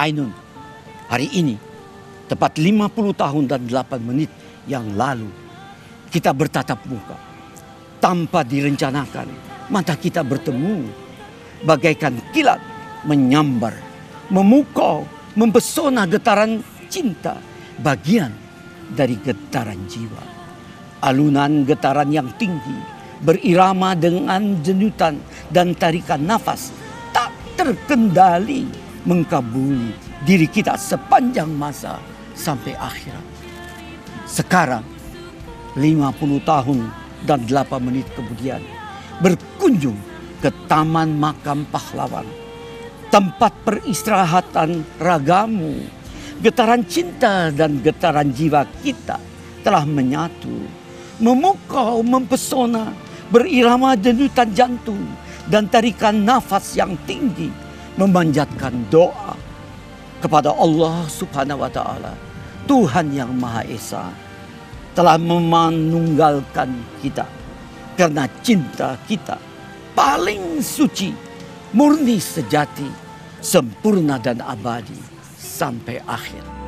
Ainun, hari ini tepat 50 tahun dan 8 menit yang lalu kita bertatap muka. Tanpa direncanakan mata kita bertemu. Bagaikan kilat menyambar memukau mempesona getaran cinta bagian dari getaran jiwa. Alunan getaran yang tinggi berirama dengan jenutan dan tarikan nafas tak terkendali mengkabuli diri kita sepanjang masa sampai akhirat. Sekarang 50 tahun dan 8 menit kemudian berkunjung ke Taman Makam Pahlawan. Tempat peristirahatan ragamu, getaran cinta dan getaran jiwa kita telah menyatu, memukau, mempesona, berirama denyutan jantung dan tarikan nafas yang tinggi memanjatkan doa kepada Allah Subhanahu wa taala, Tuhan yang Maha Esa telah memanunggalkan kita karena cinta kita paling suci, murni sejati, sempurna dan abadi sampai akhir.